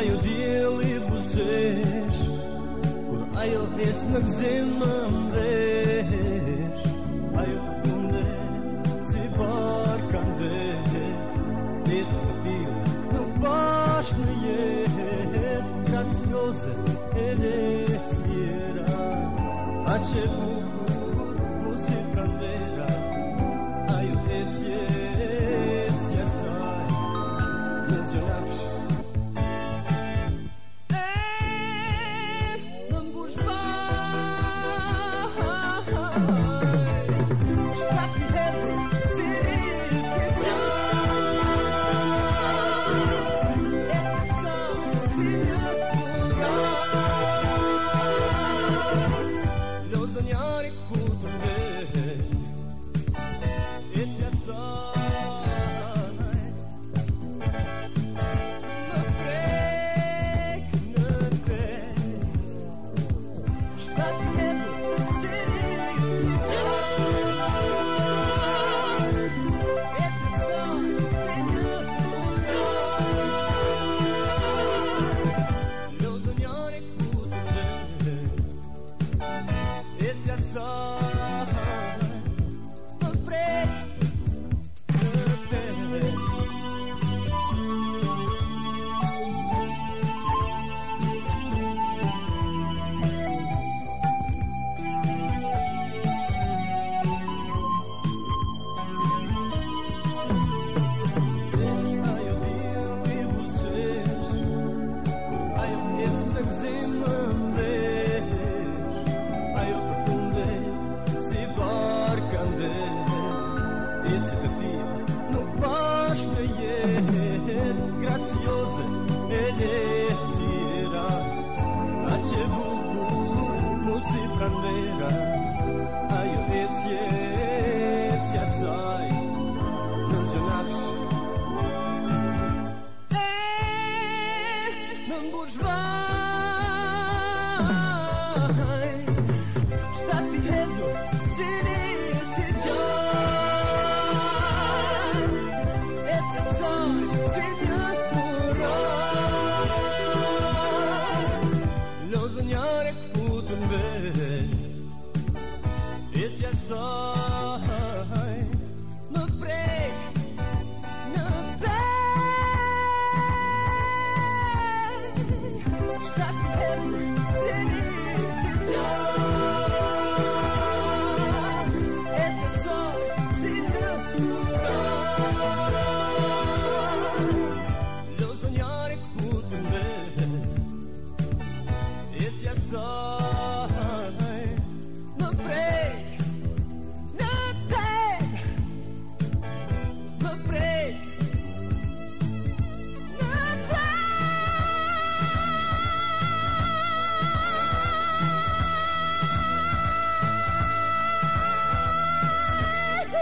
Kur'a'yı dili bu seç Kur'a'yı etnek zemem veç Ayo kunde si bar kandet Et pëtil nuk bash në jet e veç sjera giving. et graziose Venezia a ce bucur nu si prandera a Venezia sai non ce nafsh e non bushvai shtati hedo sun.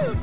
Look,